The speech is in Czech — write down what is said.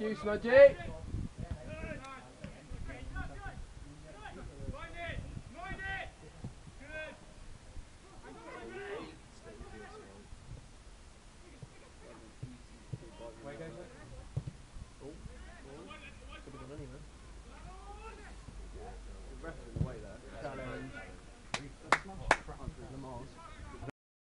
you, Smudgy.